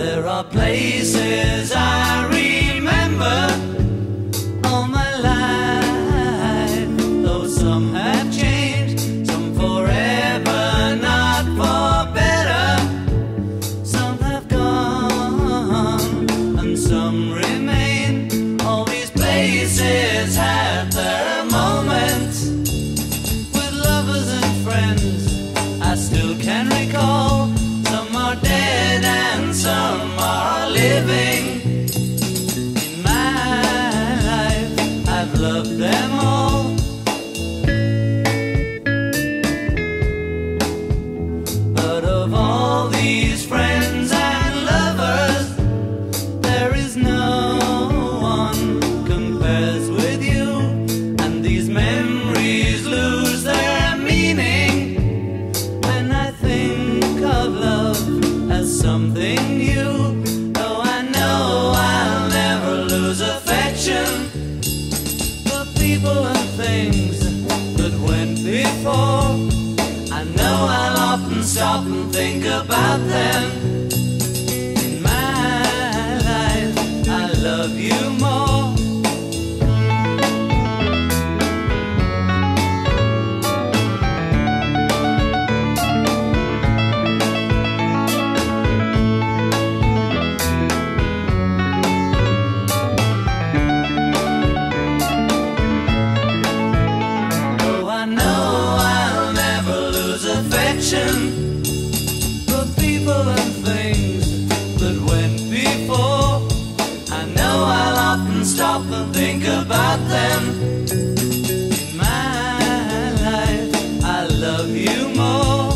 There are places I remember all my life, though some have changed, some forever, not for better. Some have gone and some remain. All these places had their moments with lovers and friends I still can recall. living in my life. I've loved them all. Affection for people and things that went before. I know I'll often stop and think about them. In my life, I love you. the people and things that went before. I know I'll often stop and think about them. In my life, I love you more.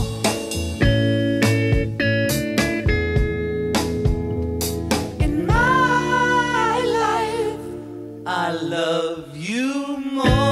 In my life, I love you more.